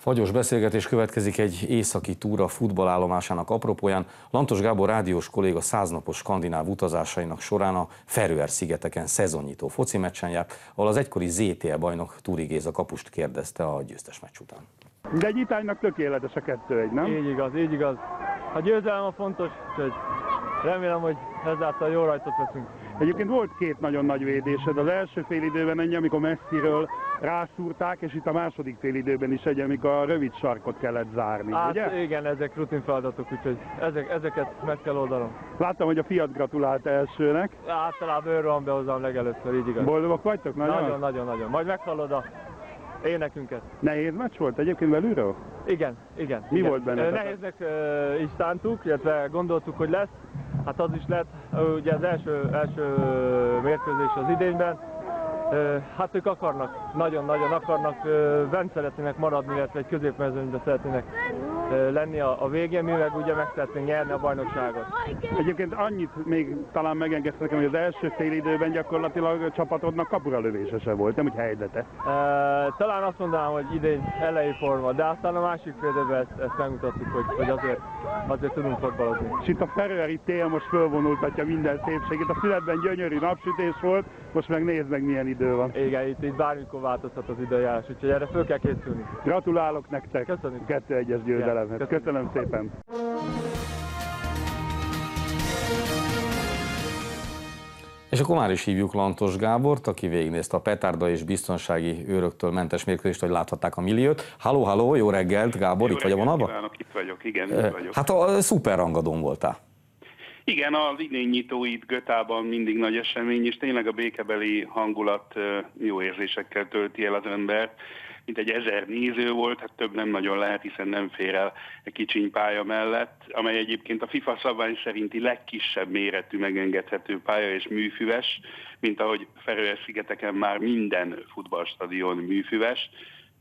Fagyos beszélgetés következik egy északi túra futballállomásának apropóján. Lantos Gábor rádiós kolléga száznapos skandináv utazásainak során a Ferőer-szigeteken szezonnyitó foci meccsen járt, ahol az egykori ZTL bajnok Turi Géza kapust kérdezte a győztes meccs után. De egy itánynak tökéletes a kettő egy, nem? Így igaz, így igaz. A győzelem a fontos, úgyhogy remélem, hogy ezáltal jó rajtot veszünk. Egyébként volt két nagyon nagy védésed. Az első fél időben ennyi, amikor messziről rászúrták, és itt a második fél időben is egy, amikor a rövid sarkot kellett zárni, Hát ugye? igen, ezek rutin feladatok, úgyhogy ezek, ezeket meg kell oldanom. Láttam, hogy a fiat gratulált elsőnek. Általában ő rohan be hozzám legelőször, így igaz. Boldogok vagytok? Nagyon? Nagyon, nagyon, nagyon. Majd meghallod a énekünket. Nehéz meccs volt egyébként belülről? Igen, igen. Mi igen. volt benne? Nehéznek is szántuk, illetve gondoltuk, hogy lesz. Hát az is lett, ugye az első, első mérkőzés az idényben. Hát ők akarnak, nagyon-nagyon akarnak, bent szeretnének maradni, illetve egy középmezőnybe szeretnének lenni a, a végén, mi meg ugye meg szeretnénk nyerni a bajnokságot. Egyébként annyit még talán megengedsz nekem, hogy az első fél időben gyakorlatilag a csapatodnak kapura lövése se volt, nem hogy helyzete. Ö, Talán azt mondanám, hogy idén elejé forma, de aztán a másik fél időben ezt, ezt megmutattuk, hogy, hogy azért, azért tudunk fotbalozni. És itt a Ferőeri tél most fölvonultatja minden szépségét. A születben gyönyörű napsütés volt, most meg nézd meg milyen idő van. Igen, itt, itt bármikor változhat az időjárás, úgyhogy erre föl kell készülni. Gratulálok nektek Köszönjük. 2-1-es győzelemhez. Köszönjük. Köszönöm szépen. És akkor már is hívjuk Lantos Gábort, aki végignézte a petárda és biztonsági őröktől mentes mérkőzést, hogy láthatták a milliót. Halló, halló, jó reggelt, Gábor, Jó itt vagy a vonalban? kívánok, itt vagyok, igen, itt vagyok. Hát a szuper rangadón voltál. Igen, az idénynyitó itt Götában mindig nagy esemény, és tényleg a békebeli hangulat ö, jó érzésekkel tölti el az embert. Mint egy ezer néző volt, hát több nem nagyon lehet, hiszen nem fér el egy kicsiny pálya mellett, amely egyébként a FIFA szabvány szerinti legkisebb méretű megengedhető pálya és műfüves, mint ahogy Ferőer-szigeteken már minden futballstadion műfüves.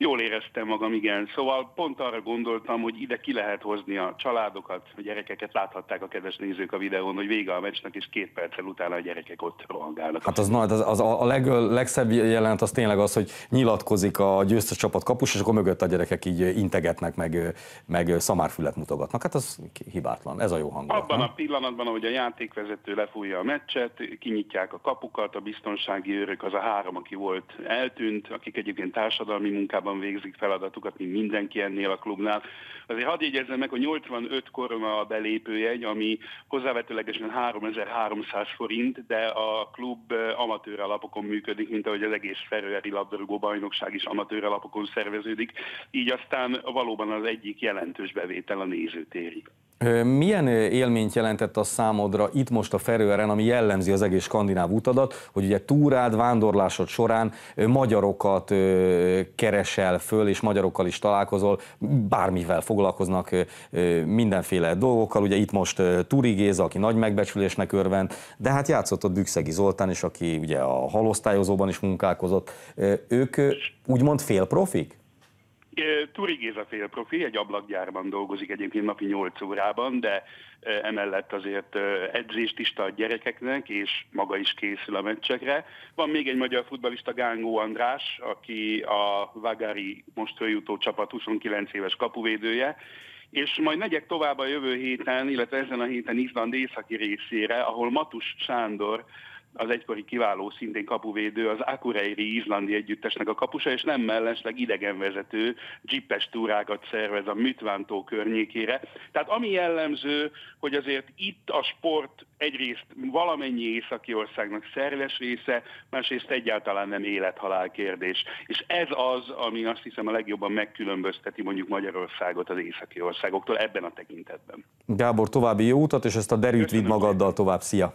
Jól éreztem magam, igen. Szóval pont arra gondoltam, hogy ide ki lehet hozni a családokat, a gyerekeket. Láthatták a kedves nézők a videón, hogy vége a meccsnek, és két perccel utána a gyerekek ott rohangálnak. Hát az, nagy, az, az a leg, legszebb jelenet az tényleg az, hogy nyilatkozik a győztes csapat kapus, és akkor mögött a gyerekek így integetnek, meg, meg szamárfület mutogatnak. Hát az hibátlan, ez a jó hangulat. Abban nem? a pillanatban, ahogy a játékvezető lefújja a meccset, kinyitják a kapukat, a biztonsági őrök, az a három, aki volt eltűnt, akik egyébként társadalmi munkában végzik feladatukat, mint mindenki ennél a klubnál. Azért hadd jegyezzem meg, hogy 85 korona a belépőjegy, ami hozzávetőlegesen 3300 forint, de a klub amatőr alapokon működik, mint ahogy az egész Ferőeri labdarúgó bajnokság is amatőr alapokon szerveződik. Így aztán valóban az egyik jelentős bevétel a nézőtéri. Milyen élményt jelentett a számodra itt most a Ferőeren, ami jellemzi az egész skandináv utadat, hogy ugye túrád, vándorlásod során magyarokat keresel föl, és magyarokkal is találkozol, bármivel foglalkoznak, mindenféle dolgokkal. Ugye itt most Turi Géza, aki nagy megbecsülésnek örvend, de hát játszott ott Bükszegi Zoltán is, aki ugye a halosztályozóban is munkálkozott. Ők úgymond félprofik? Ö, Turi Géza félprofi, egy ablakgyárban dolgozik egyébként napi 8 órában, de emellett azért edzést is tart gyerekeknek, és maga is készül a meccsekre. Van még egy magyar futbalista, Gángó András, aki a Vagari most följutó csapat 29 éves kapuvédője, és majd megyek tovább a jövő héten, illetve ezen a héten Izland északi részére, ahol Matus Sándor, az egykori kiváló szintén kapuvédő, az Akureyri izlandi együttesnek a kapusa, és nem mellesleg idegenvezető jeepes túrákat szervez a Mütvántó környékére. Tehát ami jellemző, hogy azért itt a sport egyrészt valamennyi északi országnak szerves része, másrészt egyáltalán nem élethalál kérdés. És ez az, ami azt hiszem a legjobban megkülönbözteti mondjuk Magyarországot az északi országoktól ebben a tekintetben. Gábor, további jó utat, és ezt a derűt vidd magaddal tovább. Szia!